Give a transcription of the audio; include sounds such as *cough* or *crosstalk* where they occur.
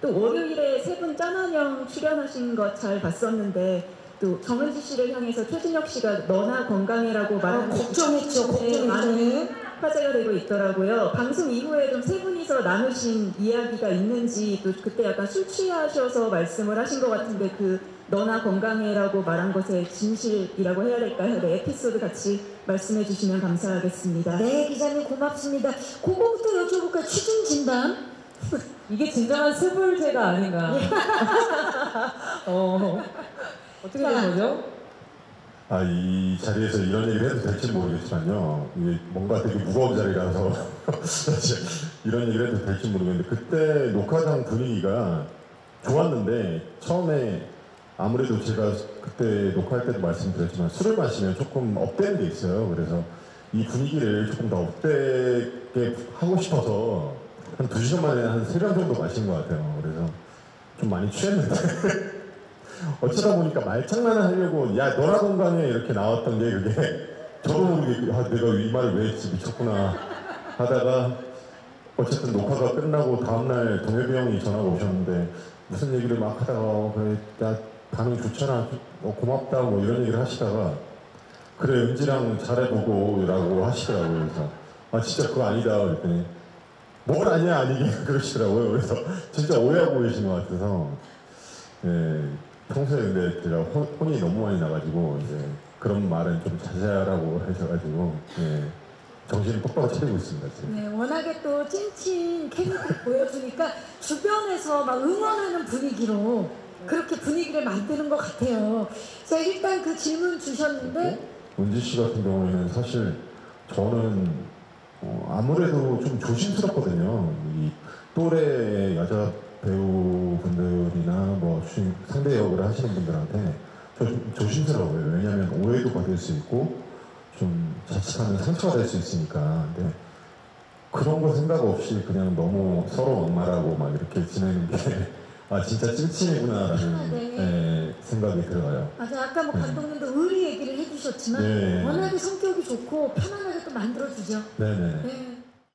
또 월요일에 세 분 짠한형 출연하신 거잘 봤었는데 또 정은지 씨를 향해서 최진혁 씨가 너나 건강해라고 아, 말하는 걱정했죠, 네, 많은. 화제가 되고 있더라고요. 방송 이후에 좀 세 분이서 나누신 이야기가 있는지 또 그때 약간 술 취하셔서 말씀을 하신 것 같은데 그 너나 건강해라고 말한 것의 진실이라고 해야 될까요? 네, 에피소드 같이 말씀해 주시면 감사하겠습니다. 네, 기자님 고맙습니다. 그거부터 여쭤볼까요? 취중 진단? *laughs* 이게 진정한 스불제가 아닌가. *laughs* 어, 어떻게 된 거죠? 아, 이 자리에서 이런 얘기를 해도 될지 모르겠지만요. 이게 뭔가 되게 무거운 자리라서 사실 *laughs* 이런 얘기를 해도 될지 모르겠는데 그때 녹화장 분위기가 좋았는데 처음에 아무래도 제가 그때 녹화할 때도 말씀드렸지만 술을 마시면 조금 업되는 게 있어요. 그래서 이 분위기를 조금 더 업되게 하고 싶어서 한 두 시간 만에 한세병 정도 마신 것 같아요. 그래서 좀 많이 취했는데. *laughs* 어쩌다 보니까 말장난을 하려고 야 너나 건강해 이렇게 나왔던 게 그게 저도 모르게 아 내가 이 말을 왜 했지 미쳤구나 하다가 어쨌든 녹화가 끝나고 다음날 동엽이 형이 전화가 오셨는데 무슨 얘기를 막 하다가 어, 그래 나 반응 좋잖아. 어, 고맙다. 뭐 이런 얘기를 하시다가 그래 은지랑 잘해보고 라고 하시더라고요. 그래서 아 진짜 그거 아니다. 그랬더니 뭘 아니야 아니게 그러시더라고요 그래서 진짜 오해하고 계신 것 같아서 예, 평소에 근데 제가 혼, 혼이 너무 많이 나가지고 이제 그런 말은 좀 자제하라고 하셔가지고 예, 정신을 똑바로 차리고 있습니다 지금. 네, 워낙에 또 찐친 케미를 보여주니까 주변에서 막 응원하는 분위기로 그렇게 분위기를 만드는 것 같아요. 자, 일단 그 질문 주셨는데, 은지 씨 같은 경우에는 사실 저는 어, 아무래도 좀 조심스럽거든요. 이 또래 여자 배우분들이나 뭐 주인- 상대 역을 하시는 분들한테 좀 조심스러워요. 왜냐하면 오해도 받을 수 있고 좀 자칫하면 상처가 될 수 있으니까. 근데 그런 거 생각 없이 그냥 너무 서로 막말하고 막 이렇게 지내는 게 *laughs* 아 진짜 찐친이구나라는 아, 네. 예, 생각이 들어요. 맞아, 아까 뭐 감독님도 의리 얘기를 해주셨지만, 네. 워낙에 성격이 좋고 편안하게 또 만들어주죠. 네네. 네.